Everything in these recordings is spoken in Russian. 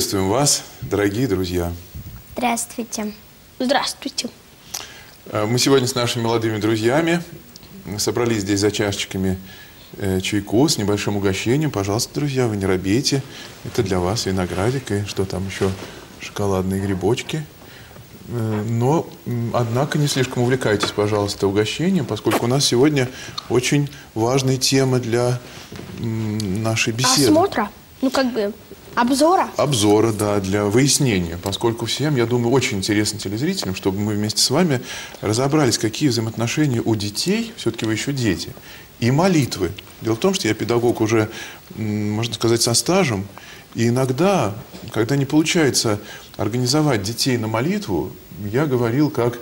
Приветствуем вас, дорогие друзья. Здравствуйте. Здравствуйте. Э, Мы сегодня с нашими молодыми друзьями собрались здесь за чашечками э, чайку с небольшим угощением. Пожалуйста, друзья, вы не робейте. Это для вас виноградик и что там еще, шоколадные грибочки. Э, Но, однако, не слишком увлекайтесь, пожалуйста, угощением, поскольку у нас сегодня очень важная тема для нашей беседы. Осмотра? Ну, как бы, обзора? обзора, да, для выяснения, поскольку всем, я думаю, очень интересно телезрителям, чтобы мы вместе с вами разобрались, какие взаимоотношения у детей, все-таки вы еще дети, и молитвы. Дело в том, что я педагог уже, можно сказать, со стажем, и иногда, когда не получается организовать детей на молитву, я говорил как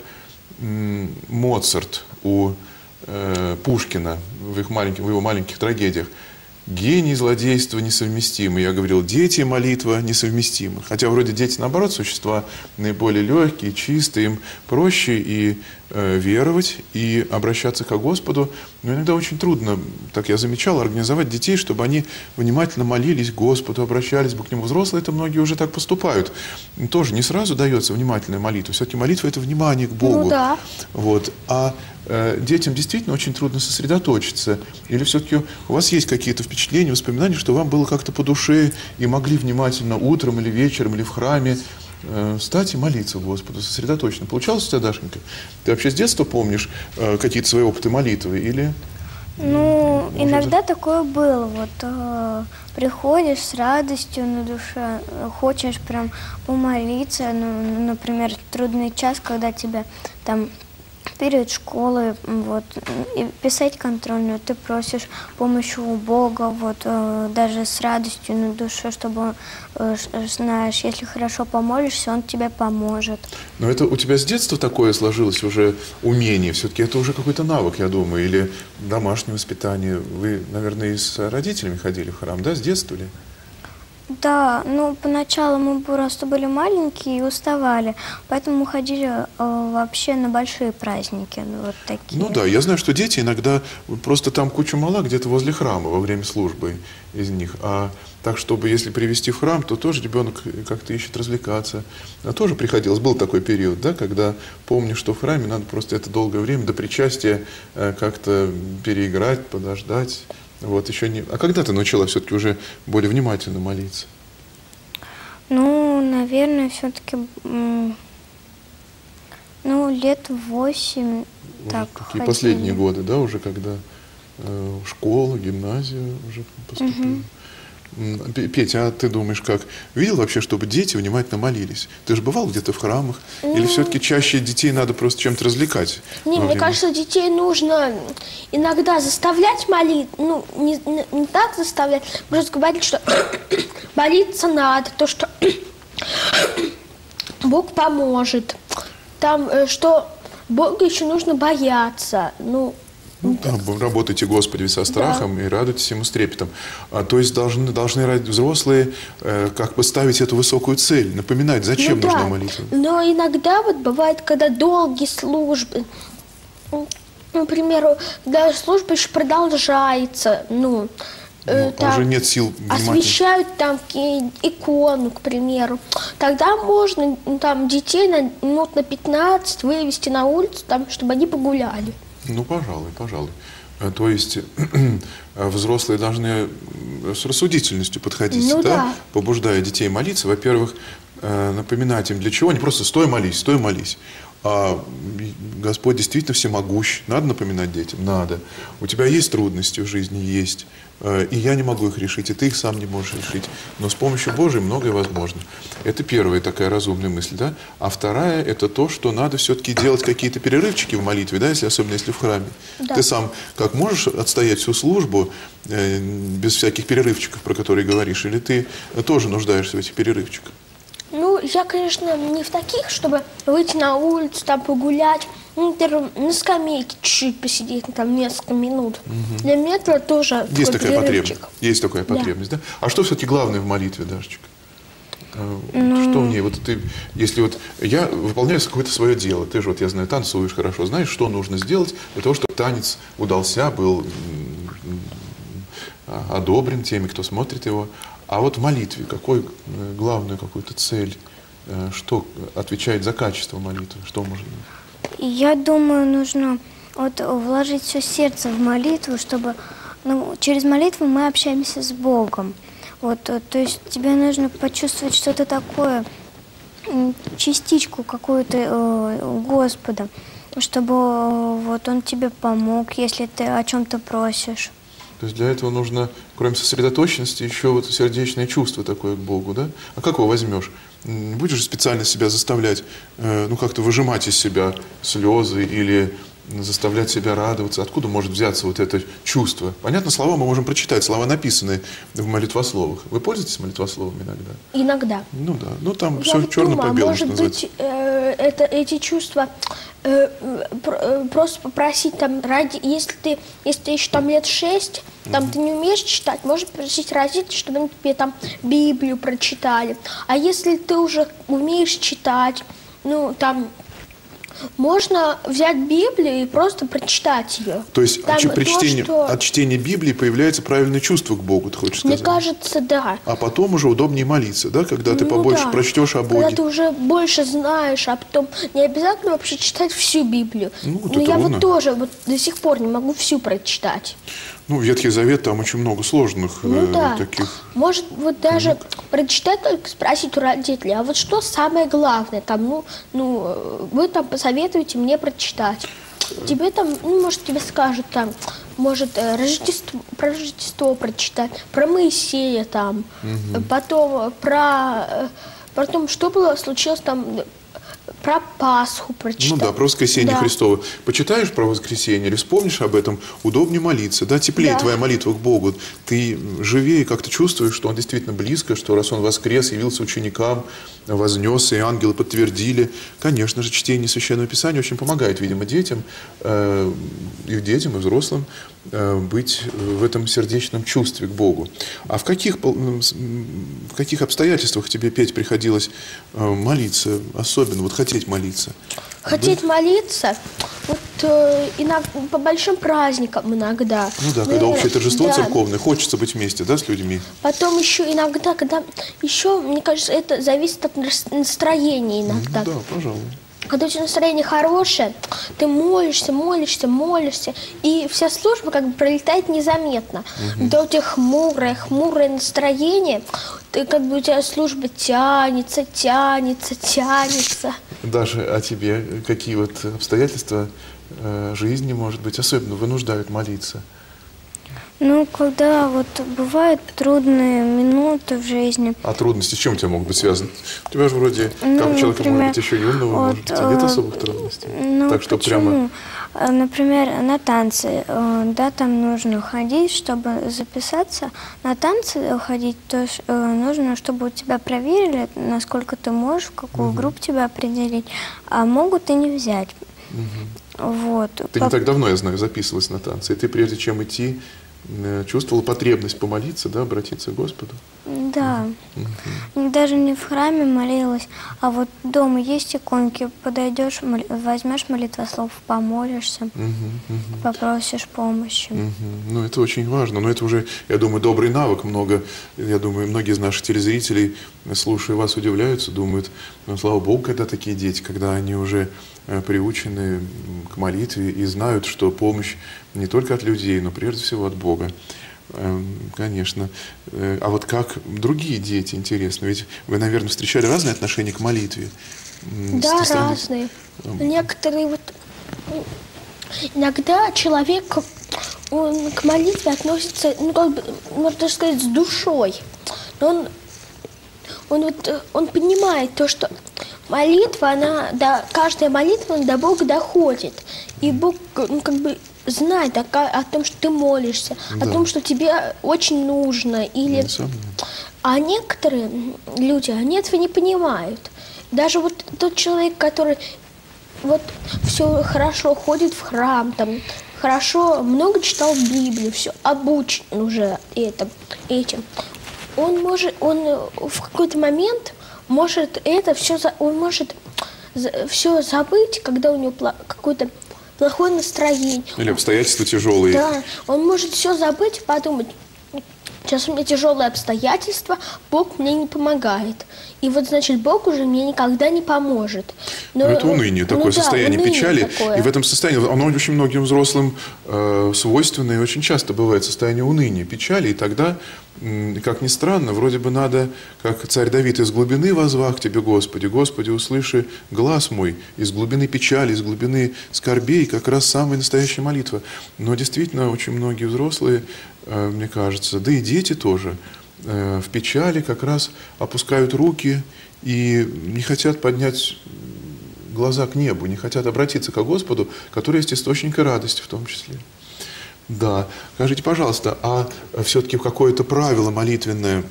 Моцарт у э, Пушкина в, их маленьких, в его маленьких трагедиях. Гений и злодейство несовместимы. Я говорил, дети и молитва несовместимы. Хотя вроде дети, наоборот, существа наиболее легкие, чистые, им проще и э, веровать, и обращаться к Господу. Но иногда очень трудно, так я замечал, организовать детей, чтобы они внимательно молились к Господу, обращались бы к Нему. Взрослые это многие уже так поступают. Тоже не сразу дается внимательная молитва. Все-таки молитва – это внимание к Богу. Ну да. Вот. А детям действительно очень трудно сосредоточиться. Или все-таки у вас есть какие-то впечатления, воспоминания, что вам было как-то по душе и могли внимательно утром или вечером или в храме э, встать и молиться Господу сосредоточенно. Получалось у тебя, Дашенька? Ты вообще с детства помнишь э, какие-то свои опыты молитвы? Или Ну, Может, иногда такое было. Вот э, приходишь с радостью на душе, э, хочешь прям помолиться, ну, например, трудный час, когда тебя там перед школой, вот, и писать контрольную, ты просишь помощи у Бога, вот, э, даже с радостью на душе, чтобы, э, ш- знаешь, если хорошо помолишься, Он тебе поможет. Но это у тебя с детства такое сложилось уже умение? Все-таки это уже какой-то навык, я думаю, или домашнее воспитание. Вы, наверное, и с родителями ходили в храм, да, с детства ли? Да, ну поначалу мы просто были маленькие и уставали, поэтому ходили э, вообще на большие праздники, ну, вот такие. Ну да, я знаю, что дети иногда просто там куча мала где-то возле храма во время службы из них. А так, чтобы если привести в храм, то тоже ребенок как-то ищет развлекаться. А тоже приходилось, был такой период, да, когда помню, что в храме надо просто это долгое время до причастия э, как-то переиграть, подождать. Вот еще не. А когда ты начала все-таки уже более внимательно молиться? Ну, наверное, все-таки, ну, лет восемь так такие ходили. последние годы, да, уже когда э, в школу, гимназию уже поступили. М, П- Петя, а ты думаешь, как? Видел вообще, чтобы дети внимательно молились? Ты же бывал где-то в храмах? Или все-таки чаще детей надо просто чем-то развлекать? Не, во мне кажется, детей нужно иногда заставлять молиться. Ну, не, не- так заставлять, просто говорить, что молиться надо, то, что Бог поможет. Там, э, что Бога еще нужно бояться. Ну, Ну да, работайте, Господи, со страхом и радуйтесь ему с трепетом. А, то есть должны, должны взрослые э, как бы ставить эту высокую цель, напоминать, зачем ну да. нужна молитва. Но иногда вот бывает, когда долгие службы, ну, например, когда служба еще продолжается, ну, э, Ну, а уже нет сил освещают там икону, к примеру, тогда можно ну, там детей на минут на 15 вывести на улицу, там, чтобы они погуляли. Ну, пожалуй, пожалуй. Э, То есть э, взрослые должны м, с рассудительностью подходить, Ну да? да. побуждая детей молиться. Во-первых, э, напоминать им для чего. Не просто стой молись, стой молись. А Господь действительно всемогущ. Надо напоминать детям? Надо. У тебя есть трудности в жизни? Есть. Э, И я не могу их решить, и ты их сам не можешь решить. Но с помощью Божией многое возможно. Это первая такая разумная мысль, да? А вторая – это то, что надо все-таки делать какие-то перерывчики в молитве, да, если, особенно если в храме. Ты сам как можешь отстоять всю службу э, без всяких перерывчиков, про которые говоришь, или ты тоже нуждаешься в этих перерывчиках? Ну, я, конечно, не в таких, чтобы выйти на улицу, там погулять, ну, например, на скамейке чуть-чуть посидеть, ну, там несколько минут. Для меня это тоже Есть такой такая потребность. Есть такая Да. потребность, да? А что все-таки главное в молитве, Дашечка? Э, Что в ней? Вот ты, если вот я выполняю какое-то свое дело, ты же вот, я знаю, танцуешь хорошо, знаешь, что нужно сделать для того, чтобы танец удался, был одобрен теми, кто смотрит его. А вот в молитве какой э, главную какую-то цель, э, что отвечает за качество молитвы, что может быть? Я думаю, нужно вот вложить все сердце в молитву, чтобы ну, через молитву мы общаемся с Богом. Вот, э, то есть тебе нужно почувствовать что-то такое, частичку какую-то э, Господа, чтобы э, вот Он тебе помог, если ты о чем-то просишь. То есть для этого нужно, кроме сосредоточенности, еще вот сердечное чувство такое к Богу, да? А как его возьмешь? Не будешь специально себя заставлять, э, ну как-то выжимать из себя слезы или заставлять себя радоваться. Откуда может взяться вот это чувство? Понятно, слова мы можем прочитать, слова написаны в молитвословах. Вы пользуетесь молитвословами иногда? Иногда. Ну да, ну там Я все вот черно думаю, по белому, может быть, э, это, эти чувства э, э, пр- просто попросить там ради, если ты, если ты еще там лет шесть, там ты не умеешь читать, можешь просить родителей, чтобы они тебе там Библию прочитали. А если ты уже умеешь читать, ну там можно взять Библию и просто прочитать ее. То есть Там от, то, при чтении, что- от чтения Библии появляется правильное чувство к Богу, ты хочешь Мне сказать? кажется, да. А потом уже удобнее молиться, да, когда ты Ну побольше да. прочтешь о Когда Боге. ты уже больше знаешь, а потом не обязательно вообще читать всю Библию. Ну, вот Но я трудно. вот тоже вот до сих пор не могу всю прочитать. Ну, Ветхий Завет, там очень много сложных Ну э, да. таких. Может вот даже прочитать только спросить у родителей, а вот что самое главное там, ну, ну, э, вы там посоветуете мне прочитать. Тебе там, ну, может, тебе скажут там, может, э, Рождество, про Рождество прочитать, про Моисея там, э, потом э, про, потом, что было, случилось там, про Пасху прочитать. Ну да, про воскресенье Да. Христово. Почитаешь про воскресенье или вспомнишь об этом, удобнее молиться, да, теплее Да. твоя молитва к Богу. Ты живее как-то чувствуешь, что Он действительно близко, что раз Он воскрес, явился ученикам, вознесся, и ангелы подтвердили. Конечно же, чтение Священного Писания очень помогает, видимо, детям, э, и детям, и взрослым э, быть в этом сердечном чувстве к Богу. А в каких, в каких обстоятельствах тебе, Петь, приходилось э, молиться, особенно вот хотеть молиться? Хотеть молиться, вот э, иногда, по большим праздникам иногда. Ну да, когда Ну, общее торжество да. церковное, хочется быть вместе, да, с людьми. Потом еще иногда, когда еще, мне кажется, это зависит от нас- настроения иногда. Ну да, пожалуй. Когда у тебя настроение хорошее, ты молишься, молишься, молишься, и вся служба как бы пролетает незаметно. Когда у тебя хмурое, хмурое настроение, ты как бы у тебя служба тянется, тянется, тянется. Даже о тебе какие вот обстоятельства э, жизни, может быть, особенно вынуждают молиться? Ну, когда вот бывают трудные минуты в жизни, А трудности с чем у тебя могут быть связаны? У тебя же вроде, Ну, как у человека, например, может быть, еще юного, вот, может быть, нет э, особых трудностей. Ну, так что почему? прямо... Э, Например, на танцы, э, да, там нужно ходить, чтобы записаться. На танцы ходить, то есть, э, нужно, чтобы у тебя проверили, насколько ты можешь, в какую группу тебя определить, а могут и не взять. Вот. Ты не По- так давно, я знаю, записывалась на танцы, и ты прежде чем идти, чувствовала потребность помолиться, да, обратиться к Господу? Да. Даже не в храме молилась, а вот дома есть иконки, подойдешь, мол- возьмешь молитвослов, помолишься, попросишь помощи. Мгм. Ну, это очень важно. Но это уже, я думаю, добрый навык. Много, я думаю, многие из наших телезрителей, слушая вас, удивляются, думают, ну, слава Богу, когда такие дети, когда они уже э, приучены м, к молитве и знают, что помощь не только от людей, но прежде всего от Бога. Эм, Конечно. Э, А вот как другие дети, интересно, ведь вы, наверное, встречали разные отношения к молитве. Да, стороны- разные. Некоторые вот иногда человек он к молитве относится, ну как бы, можно сказать, с душой. Но он, он вот э, он понимает то, что молитва, она, да, каждая молитва до Бога доходит. И Бог, ну, как бы знает о, о том, что ты молишься, о Да. том, что тебе очень нужно, или Несомненно. а некоторые люди, они этого не понимают. Даже вот тот человек, который вот все хорошо ходит в храм, там хорошо много читал Библию, все обучен уже это, этим. Он может, он в какой-то момент может это все, он может все забыть, когда у него какое-то плохое настроение. Или обстоятельства тяжелые. Да, он может все забыть подумать, сейчас у меня тяжелые обстоятельства, Бог мне не помогает. И вот, значит, Бог уже мне никогда не поможет. Но, Но это уныние, такое ну, да, состояние уныние печали. такое. И в этом состоянии, оно очень многим взрослым э, свойственно, и очень часто бывает состояние уныния, печали. И тогда, как ни странно, вроде бы надо, как царь Давид, из глубины возвах к тебе, Господи, Господи, услыши глаз мой, из глубины печали, из глубины скорбей, как раз самая настоящая молитва. Но действительно, очень многие взрослые, э, мне кажется, да и дети тоже, э, в печали как раз опускают руки и не хотят поднять глаза к небу, не хотят обратиться к Господу, который есть источник радости в том числе. Да. Скажите, пожалуйста, а все-таки какое-то правило молитвенное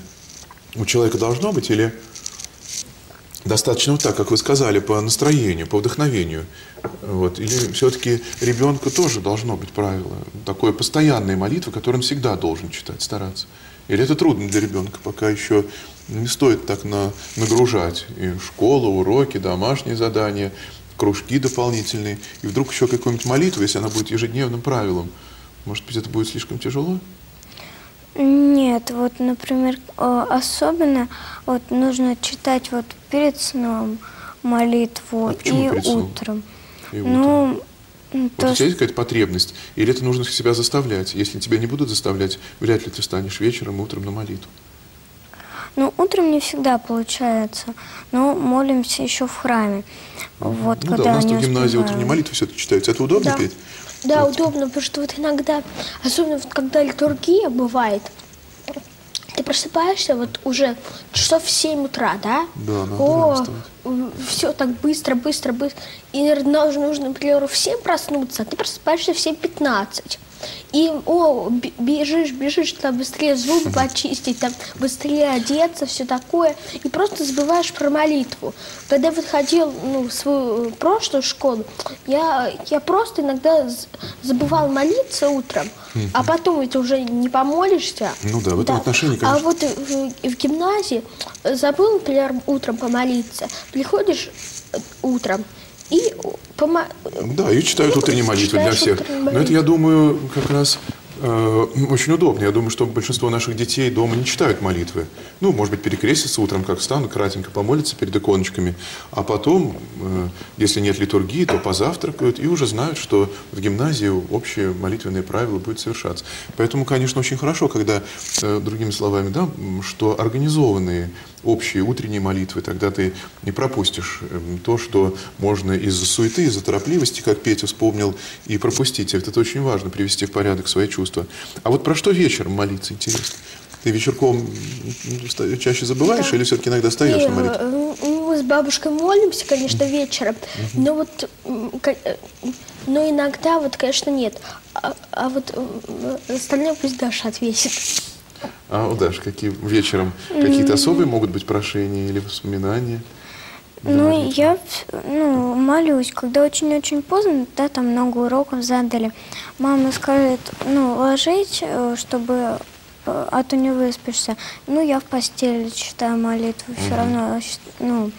у человека должно быть или достаточно вот так, как вы сказали, по настроению, по вдохновению? Вот. Или все-таки ребенку тоже должно быть правило, такое постоянная молитва, которую он всегда должен читать, стараться? Или это трудно для ребенка, пока еще не стоит так на, нагружать и школу, уроки, домашние задания, кружки дополнительные, и вдруг еще какую-нибудь молитву, если она будет ежедневным правилом, может быть, это будет слишком тяжело? Нет, вот, например, э, особенно вот нужно читать вот перед сном молитву А и утром. И Ну, м, Вот то, у тебя есть какая-то потребность? Или это нужно себя заставлять? Если тебя не будут заставлять, вряд ли ты станешь вечером и утром на молитву. Ну, утром не всегда получается, но молимся еще в храме. Вот, ну да, когда у нас в гимназии утренние молитвы все-таки читаются. Это удобно Да. петь? Да, Вот. удобно, потому что вот иногда, особенно вот когда литургия бывает, ты просыпаешься вот уже часов в 7 утра, да? Да, надо О. все так быстро, быстро, быстро. И нужно, нужно, например, в 7 проснуться, а ты просыпаешься в 7.15. И, о, бежишь, бежишь, там быстрее зубы почистить, там быстрее одеться, все такое. И просто забываешь про молитву. Когда я вот ходил ну, в свою э, прошлую школу, я, я просто иногда забывал молиться утром, а потом ведь уже не помолишься. Ну да, в этом отношении, А конечно. вот и в, в гимназии э, забыл, например, утром помолиться, приходишь э, утром и помо... Да, и читают Ну, утренние молитвы для всех. Но это, я думаю, как раз очень удобно. Я думаю, что большинство наших детей дома не читают молитвы. Ну, может быть, перекрестятся утром, как встанут, кратенько помолятся перед иконочками, а потом, э, если нет литургии, то позавтракают и уже знают, что в гимназии общее молитвенное правило будет совершаться. Поэтому, конечно, очень хорошо, когда, э, другими словами, да, что организованные общие утренние молитвы, тогда ты не пропустишь эм, то, что можно из-за суеты, из-за торопливости, как Петя вспомнил, и пропустить. Это очень важно, привести в порядок свои чувства. А вот про что вечером молиться, интересно? Ты вечерком чаще забываешь или все-таки иногда встаешь на молитву? э, э, мы с бабушкой молимся, конечно, вечером, но вот, э, но иногда вот, конечно, нет. А, а вот м, остальное пусть Даша ответит. А, у Даш, какие вечером какие-то особые могут быть прошения или воспоминания? Ну, я ну, молюсь, когда очень-очень поздно, да, там много уроков задали. Мама скажет, ну, ложись, э, чтобы э, а то не выспишься. Ну, я в постели читаю молитву, все равно, щ- ну,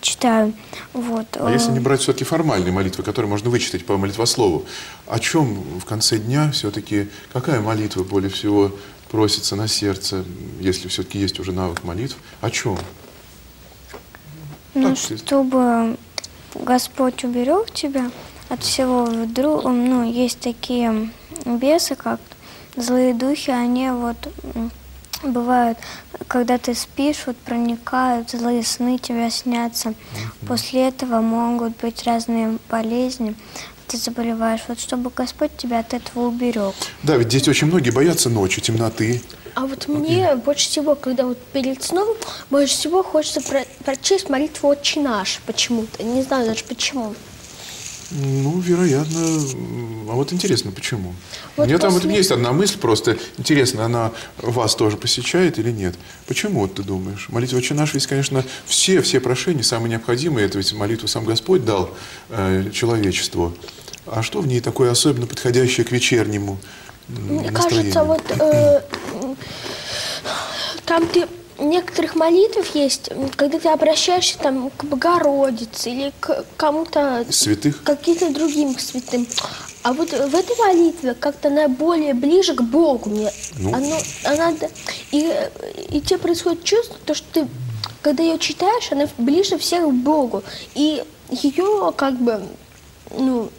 читаю. Вот. А если э, не брать все-таки формальные молитвы, которые можно вычитать по молитвослову, о чем в конце дня все-таки, какая молитва более всего просится на сердце, если все-таки есть уже навык молитв, о чем? Ну, Так, чтобы Господь уберег тебя от всего вдруг, ну, есть такие бесы, как злые духи, они вот бывают, когда ты спишь, вот проникают, злые сны тебе снятся. После этого могут быть разные болезни, ты заболеваешь. Вот чтобы Господь тебя от этого уберег. Да, ведь дети очень многие боятся ночи, темноты. А вот мне больше всего, когда вот перед сном, больше всего хочется про- прочесть молитву «Отче наш» почему-то. Не знаю даже почему. Ну, вероятно. А вот интересно, почему? Вот Мне там вот есть одна мысль просто. Интересно, она вас тоже посещает или нет? Почему вот ты думаешь? Молитва «Отче наш» ведь, конечно, все, все прошения самые необходимые. Это ведь молитву сам Господь дал э, человечеству. А что в ней такое особенно подходящее к вечернему Мне кажется, вот э, там ты некоторых молитв есть, когда ты обращаешься там к Богородице или к кому-то Святых? каким-то другим святым. А вот в этой молитве как-то она более ближе к Богу мне. Ну. Оно, она, и, и тебе происходит чувство, то, что ты, когда ее читаешь, она ближе всех к Богу. И ее как бы, ну,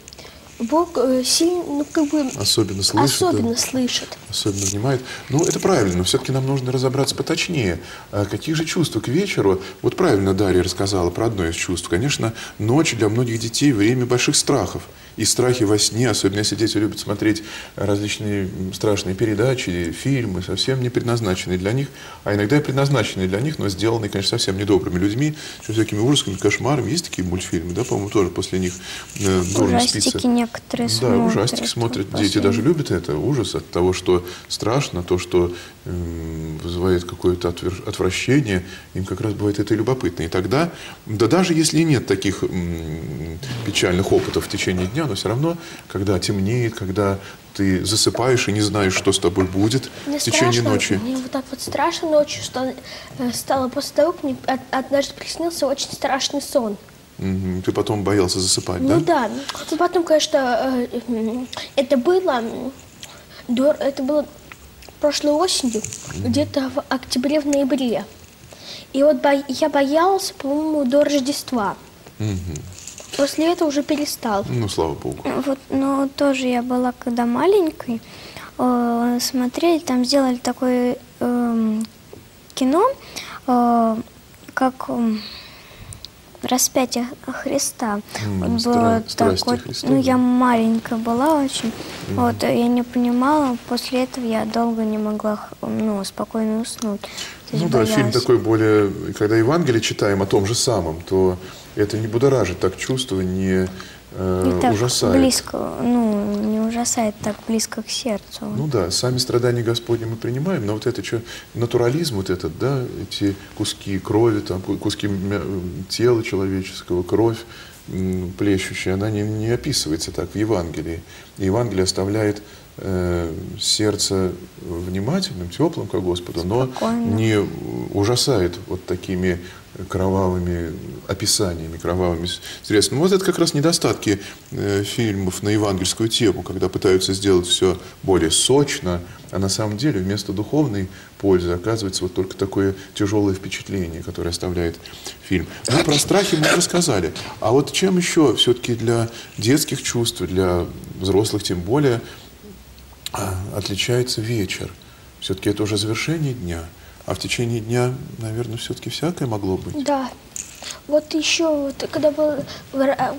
Бог э, сильно, ну, как бы... Особенно слышит, да? Особенно слышит. особенно внимает. Ну, это правильно, но все-таки нам нужно разобраться поточнее. А какие же чувства к вечеру? Вот правильно Дарья рассказала про одно из чувств. Конечно, ночь для многих детей – время больших страхов. И страхи во сне, особенно если дети любят смотреть различные страшные передачи, фильмы, совсем не предназначенные для них, а иногда и предназначенные для них, но сделанные, конечно, совсем недобрыми людьми, всякими ужасами, кошмарами. Есть такие мультфильмы, да, по-моему, тоже после них э, дурно Ужастики спится. Некоторые Да, смотрят. ужастики смотрят. Дети даже любят это. Ужас от того, что страшно, то, что м, вызывает какое-то отвер- отвращение. Им как раз бывает это и любопытно. И тогда, да даже если нет таких м, печальных опытов в течение дня, но все равно, когда темнеет, когда ты засыпаешь и не знаешь, что с тобой будет Мне в течение страшно, ночи. Мне вот так вот страшно ночью, что э, стало после того, как мне од- однажды приснился очень страшный сон. Ты потом боялся засыпать, Ну да? да. И потом, конечно, э, это было, это было прошлой осенью, где-то в октябре, в ноябре. И вот бо- я боялась, по-моему, до Рождества. После этого уже перестал. Ну, слава богу. Вот, но тоже я была, когда маленькой, э, смотрели, там сделали такое эм, кино, э, как эм, распятие Христа. Стра- было страсти так вот, Христа, ну да. я маленькая была очень, вот э, я не понимала, после этого я долго не могла, ну спокойно уснуть. Ну да, фильм боялась. такой более... Когда Евангелие читаем о том же самом, то это не будоражит так чувство, не э, так ужасает. близко, ну не ужасает так близко к сердцу. Ну да, сами страдания Господни мы принимаем, но вот это что, натурализм вот этот, да, эти куски крови, там, ку- куски мя- тела человеческого, кровь плещущая, она не, не описывается так в Евангелии. И Евангелие оставляет э, сердце внимательным, теплым к Господу, но Спокойно. не ужасает вот такими кровавыми описаниями, кровавыми средствами. Вот это как раз недостатки э, фильмов на евангельскую тему, когда пытаются сделать все более сочно, а на самом деле вместо духовной пользы оказывается вот только такое тяжелое впечатление, которое оставляет фильм. Ну, про страхи мы рассказали. А вот чем еще все-таки для детских чувств, для взрослых тем более, а, отличается вечер. Все-таки это уже завершение дня. А в течение дня, наверное, все-таки всякое могло быть. Да. Вот еще, вот, когда был,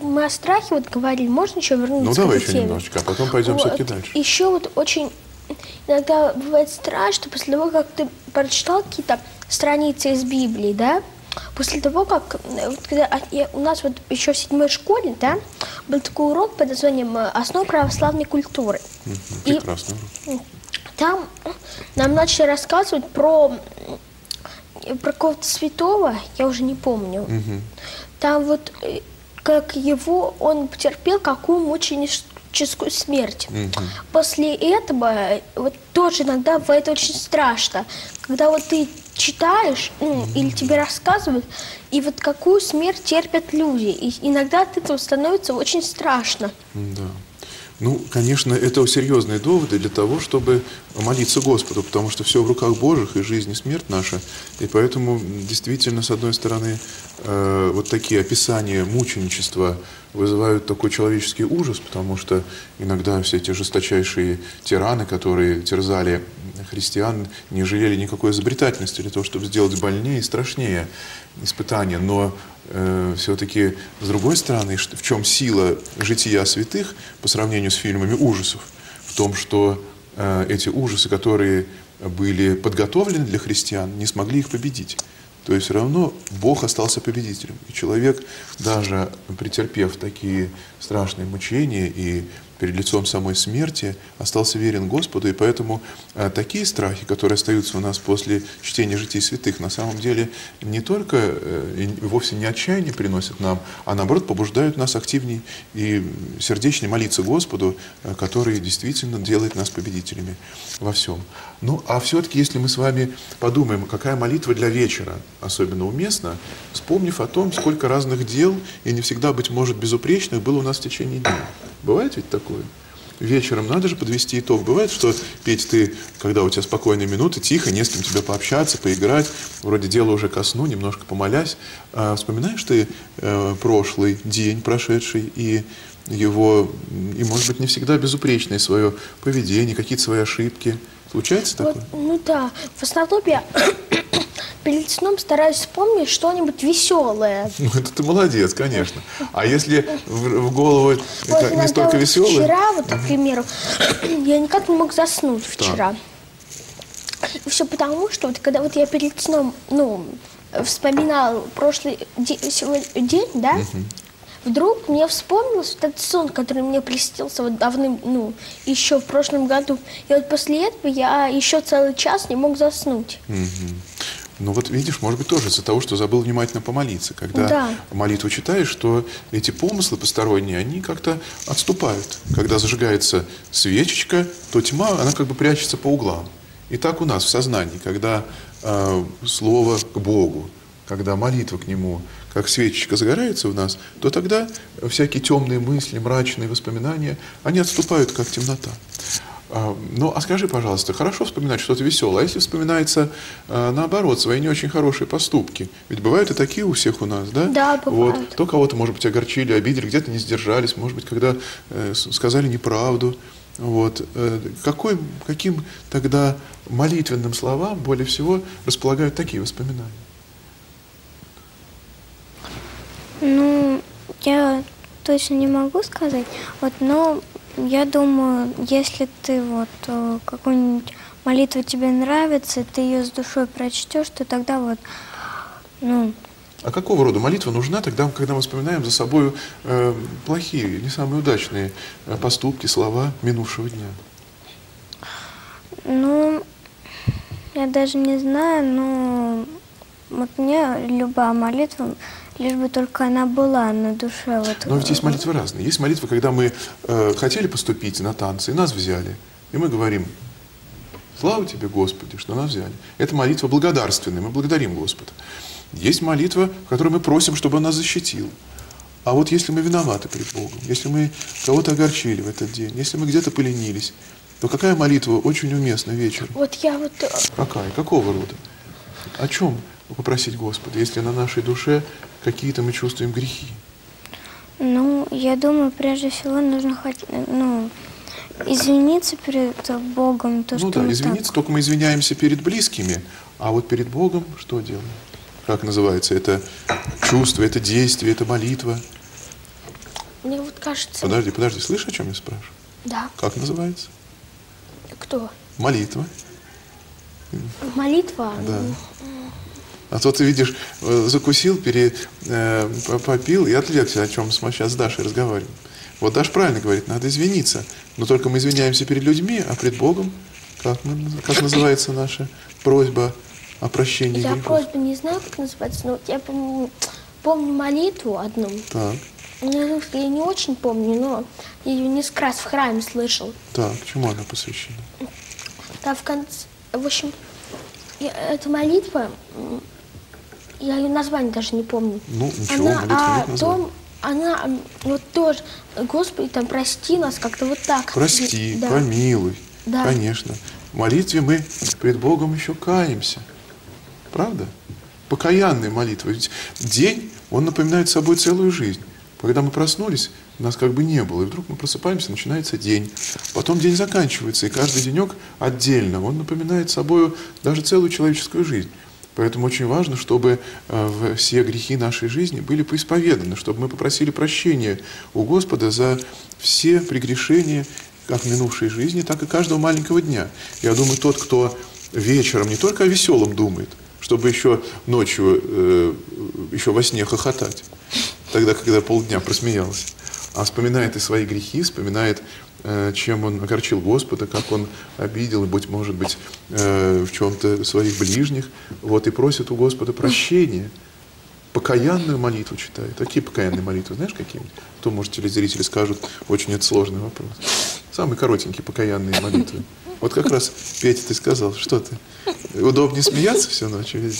мы о страхе вот говорили, можно еще вернуться Ну, к давай этой еще теме? немножечко, а потом пойдем все-таки дальше. Еще вот очень иногда бывает страшно после того, как ты прочитал какие-то страницы из Библии, да? После того, как э, вот когда я- у нас вот еще в седьмой школе, да, был такой урок под названием э, «Основы православной культуры». Мгм, И Прекрасно. там нам начали рассказывать про, м, про какого-то святого, я уже не помню. Там вот э, как его, он потерпел какую мученическую смерть. После этого э, вот тоже иногда бывает очень страшно, когда вот ты читаешь ну, или тебе рассказывают, и вот какую смерть терпят люди. И иногда от этого становится очень страшно. Да. Ну, конечно, это серьезные доводы для того, чтобы молиться Господу, потому что все в руках Божьих, и жизнь, и смерть наша. И поэтому действительно, с одной стороны, э, вот такие описания мученичества вызывают такой человеческий ужас, потому что иногда все эти жесточайшие тираны, которые терзали христиан, не жалели никакой изобретательности для того, чтобы сделать больнее и страшнее испытания. Но все-таки, с другой стороны, в чем сила жития святых по сравнению с фильмами ужасов? В том, что э, эти ужасы, которые были подготовлены для христиан, не смогли их победить. То есть все равно Бог остался победителем. И человек, даже претерпев такие страшные мучения и перед лицом самой смерти, остался верен Господу. И поэтому э, такие страхи, которые остаются у нас после чтения житий святых, на самом деле не только э, и вовсе не отчаяние приносят нам, а наоборот побуждают нас активней и сердечнее молиться Господу, э, который действительно делает нас победителями во всем. Ну, а все-таки, если мы с вами подумаем, какая молитва для вечера особенно уместна, вспомнив о том, сколько разных дел, и не всегда, быть может, безупречных, было у нас в течение дня. Бывает ведь такое? вечером надо же подвести итог. Бывает, что, Петь, ты, когда у тебя спокойные минуты, тихо, не с кем тебе пообщаться, поиграть, вроде дела уже ко сну, немножко помолясь, а вспоминаешь ты э, прошлый день прошедший и его, и, может быть, не всегда безупречное свое поведение, какие-то свои ошибки. Случается Вот, такое? ну да, в основном я перед сном стараюсь вспомнить что-нибудь веселое. Ну, это ты молодец, конечно. А если в, в голову Вот как- не столько вот веселое, Вчера, вот, к примеру, я никак не мог заснуть вчера. Все потому, что вот когда вот я перед сном, ну, вспоминал прошлый де- сегодня день, да, вдруг мне вспомнился вот этот сон, который мне приснился вот давным, ну, еще в прошлом году. И вот после этого я еще целый час не мог заснуть. Ну вот видишь, может быть, тоже из-за того, что забыл внимательно помолиться. Когда Да. молитву читаешь, что эти помыслы посторонние, они как-то отступают. Когда зажигается свечечка, то тьма, она как бы прячется по углам. И так у нас в сознании, когда э, слово к Богу, когда молитва к Нему, как свечечка загорается в нас, то тогда всякие темные мысли, мрачные воспоминания, они отступают, как темнота. А, Ну, а скажи, пожалуйста, хорошо вспоминать что-то веселое, а если вспоминается э, наоборот, свои не очень хорошие поступки? Ведь бывают и такие у всех у нас, да? Да, бывают. Вот, то кого-то, может быть, огорчили, обидели, где-то не сдержались, может быть, когда э, сказали неправду. Вот. Э, какой, каким тогда молитвенным словам более всего располагают такие воспоминания? Ну, я точно не могу сказать. Вот, но я думаю, если ты вот э, какую-нибудь молитву тебе нравится, ты ее с душой прочтешь, то тогда вот, ну, А какого рода молитва нужна тогда, когда мы вспоминаем за собой э, плохие, не самые удачные э, поступки, слова минувшего дня? ну, я даже не знаю, но вот мне любая молитва, лишь бы только она была на душе. Вот, Но ведь есть молитвы разные. Есть молитвы, когда мы э, хотели поступить на танцы, и нас взяли. И мы говорим, слава тебе, Господи, что нас взяли. Это молитва благодарственная, мы благодарим Господа. Есть молитва, в которой мы просим, чтобы Он нас защитил. А вот если мы виноваты перед Богом, если мы кого-то огорчили в этот день, если мы где-то поленились, то какая молитва очень уместна вечером? Вот я вот э, Какая? Какого рода? О чем попросить Господа, если на нашей душе какие-то мы чувствуем грехи? Ну, я думаю, прежде всего нужно хоть, ну, извиниться перед Богом, то, ну что да, извиниться, так. только мы извиняемся перед близкими, а вот перед Богом что делаем? Как называется? Это чувство, это действие, это молитва. мне вот кажется, Подожди, подожди, слышишь, о чем я спрашиваю? да, Как называется? кто? Молитва. Молитва. Да. А то ты видишь, э, закусил, пере, э, по- попил и отвлекся, о чем мы сейчас с Дашей разговариваем. Вот Даша правильно говорит, надо извиниться. Но только мы извиняемся перед людьми, а пред Богом, как, мы, как называется наша просьба о прощении Я грехов? просьбу не знаю, как называется, но я помню, помню молитву одну. Так, Ну, Я не очень помню, но я ее несколько раз в храме слышал. так, чему она посвящена? Там в конце, в общем, я- эта молитва, я ее название даже не помню. Ну, ничего, она молитва о нет названия. том, она вот тоже, Господи, там прости нас как-то вот так. Прости, Да. помилуй. Да. Конечно. В молитве мы пред Богом еще каемся. Правда? Покаянная молитва. Ведь день, он напоминает собой целую жизнь. Когда мы проснулись, нас как бы не было. И вдруг мы просыпаемся, начинается день. Потом день заканчивается, и каждый денек отдельно. Он напоминает собой даже целую человеческую жизнь. Поэтому очень важно, чтобы э, все грехи нашей жизни были поисповеданы, чтобы мы попросили прощения у Господа за все прегрешения, как минувшей жизни, так и каждого маленького дня. Я думаю, тот, кто вечером не только о веселом думает, чтобы еще ночью, э, еще во сне хохотать, тогда, когда полдня просмеялся, а вспоминает и свои грехи, вспоминает, чем он огорчил Господа, как он обидел, быть может быть, э, в чем-то своих ближних, вот, и просит у Господа прощения. Покаянную молитву читает. Какие покаянные молитвы? Знаешь, какие? То, может, телезрители скажут, очень это сложный вопрос. Самые коротенькие покаянные молитвы. Вот как раз, Петя, ты сказал, что ты? Удобнее смеяться всю ночь или?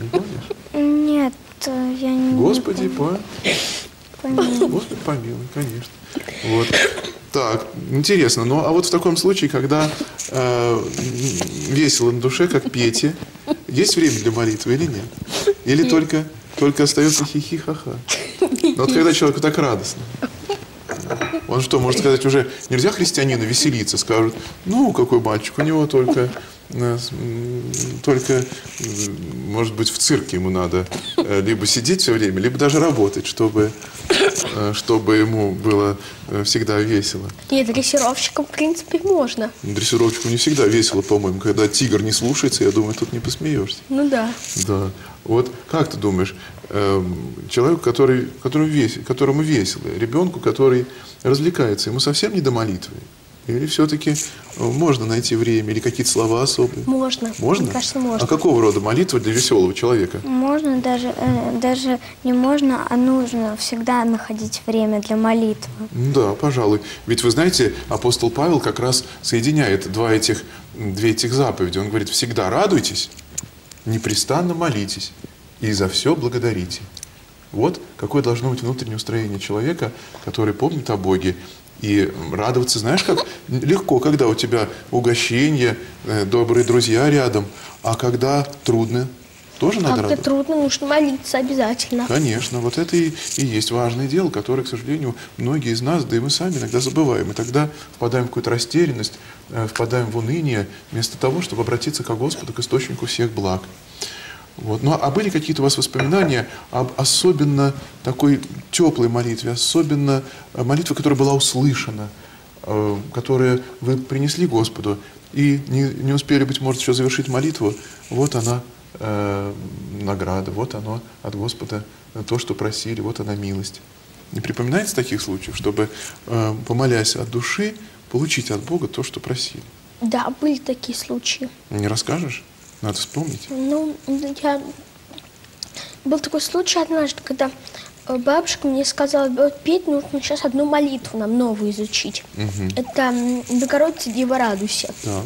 Не помнишь? Нет, э, я не Господи, помню. по... Помню. Господи, помилуй, конечно. Вот. Так, интересно. Ну, а вот в таком случае, когда э, весело на душе, как Пете, есть время для молитвы или нет? Или только, только остается хихи-ха-ха? Ну, вот когда человеку так радостно. Он что, может сказать, уже нельзя христианину веселиться? Скажут, ну, какой мальчик, у него только только, может быть, в цирке ему надо э, либо сидеть все время, либо даже работать, чтобы, э, чтобы ему было э, всегда весело. Нет, дрессировщикам, в принципе, можно. Дрессировочку не всегда весело, по-моему. Когда тигр не слушается, я думаю, тут не посмеешься. Ну да. Да. Вот как ты думаешь, эм, человеку, который, которому весело, ребенку, который развлекается, ему совсем не до молитвы? Или все-таки можно найти время, или какие-то слова особые? Можно. Можно? Мне кажется, можно. А какого рода молитва для веселого человека? Можно даже, э, даже не можно, а нужно всегда находить время для молитвы. Да, пожалуй. Ведь вы знаете, апостол Павел как раз соединяет два этих, две этих заповеди. Он говорит, всегда радуйтесь, непрестанно молитесь и за все благодарите. Вот какое должно быть внутреннее устроение человека, который помнит о Боге. И радоваться, знаешь, как легко, когда у тебя угощение, э, добрые друзья рядом, а когда трудно, тоже надо радоваться. трудно, нужно молиться обязательно. Конечно, вот это и, и есть важное дело, которое, к сожалению, многие из нас, да и мы сами иногда забываем. И тогда впадаем в какую-то растерянность, э, впадаем в уныние, вместо того, чтобы обратиться к Господу, к источнику всех благ. Вот. Ну, а были какие-то у вас воспоминания об особенно такой теплой молитве, особенно э, молитве, которая была услышана, э, которую вы принесли Господу и не, не успели, быть может, еще завершить молитву, вот она э, награда, вот оно от Господа э, то, что просили, вот она милость. Не припоминается таких случаев, чтобы, э, помолясь от души, получить от Бога то, что просили? Да, были такие случаи. Не расскажешь? Надо вспомнить. Ну, я... Был такой случай однажды, когда э, бабушка мне сказала, вот петь нужно сейчас одну молитву нам новую изучить. Это м, «Богородица, Дева, радуйся». Так.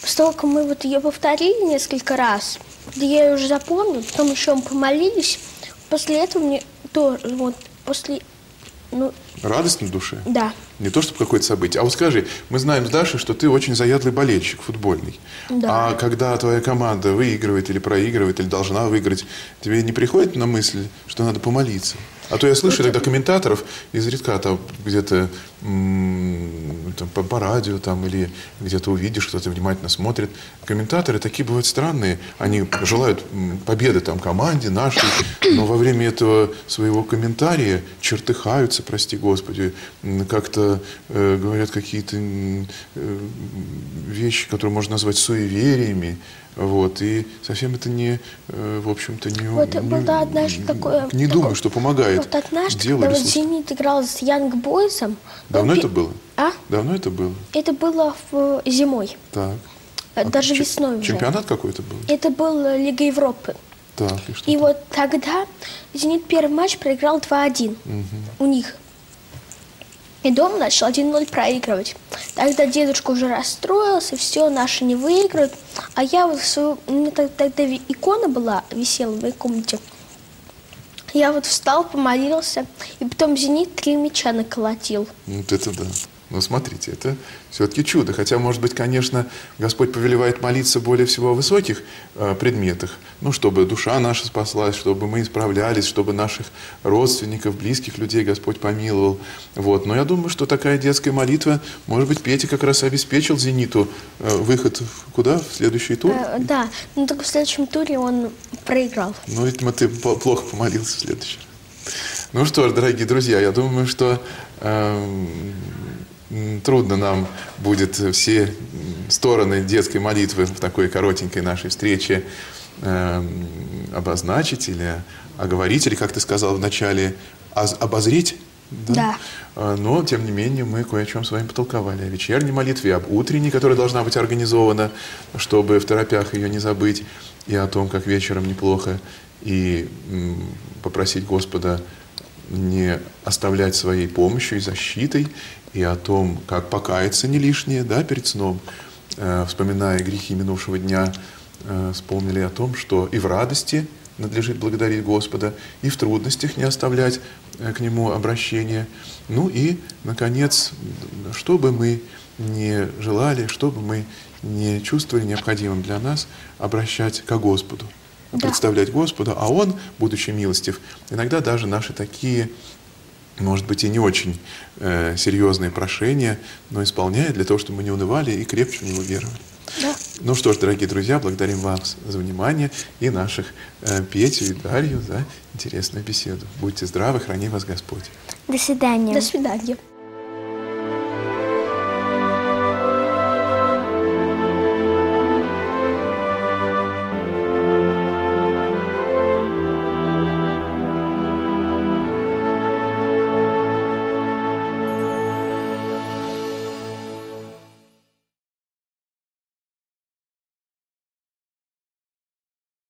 После того, как мы вот ее повторили несколько раз, да я ее уже запомнила, потом еще мы помолились, после этого мне тоже, вот, после, ну, Радость на душе? да, Не то, чтобы какое-то событие. А вот скажи, мы знаем с Дашей, что ты очень заядлый болельщик футбольный. Да. А когда твоя команда выигрывает или проигрывает, или должна выиграть, тебе не приходит на мысль, что надо помолиться? А то я слышу иногда комментаторов изредка там где-то там, по, по радио там, или где-то увидишь, кто-то внимательно смотрит. Комментаторы такие бывают странные. Они желают победы там команде нашей, но во время этого своего комментария чертыхаются, прости Господи, как-то э, говорят какие-то э, вещи, которые можно назвать суевериями. Вот, и совсем это не, э, в общем-то, не... Вот не, было однажды такое- Не такое- думаю, что помогает вот однажды, делу когда вот. «Зенит» играл с Янг Бойсом, Давно он это было? А? Давно это было? Это было в, зимой, Так. э, даже Ч- весной уже. Чемпионат какой-то был? Это был э, Лига Европы. Так, и что? И вот тогда «Зенит» первый матч проиграл 2-1 у них. И дома начал 1-0 проигрывать. Тогда дедушка уже расстроился, все, наши не выиграют. А я вот свою... У меня тог- тогда икона была, висела в моей комнате. Я вот встал, помолился, и потом «Зенит» три мяча наколотил. Вот это да. Ну, смотрите, это все-таки чудо. Хотя, может быть, конечно, Господь повелевает молиться более всего о высоких э, предметах. Ну, чтобы душа наша спаслась, чтобы мы исправлялись, чтобы наших родственников, близких людей Господь помиловал. Вот. Но я думаю, что такая детская молитва, может быть, Петя как раз обеспечил «Зениту» э, выход в, куда? В следующий тур? Э, да, но только в следующем туре он проиграл. Ну, видимо, ты плохо помолился в следующий раз. Ну что ж, дорогие друзья, я думаю, что м, трудно нам будет все стороны детской молитвы в такой коротенькой нашей встрече эм, обозначить или оговорить, или, как ты сказал вначале, оз- обозрить. Да. А, Но, тем не менее, мы кое о чем с вами потолковали. О вечерней молитве, об утренней, которая должна быть организована, чтобы в торопях ее не забыть, и о том, как вечером неплохо, и попросить Господа не оставлять своей помощью и защитой, и о том, как покаяться не лишнее, да, перед сном, Э, вспоминая грехи минувшего дня, э, вспомнили о том, что и в радости надлежит благодарить Господа, и в трудностях не оставлять э, к Нему обращение. Ну и, наконец, что бы мы не желали, что бы мы не чувствовали необходимым для нас, обращать к Господу, Да. представлять Господу, а Он, будучи милостив, иногда даже наши такие может быть, и не очень э, серьезные прошения, но исполняет для того, чтобы мы не унывали и крепче в Него веровали. Да. Ну что ж, дорогие друзья, благодарим вас за внимание и наших э, Петю и Дарью за интересную беседу. Будьте здравы, храни вас Господь. До свидания. До свидания.